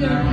Yeah.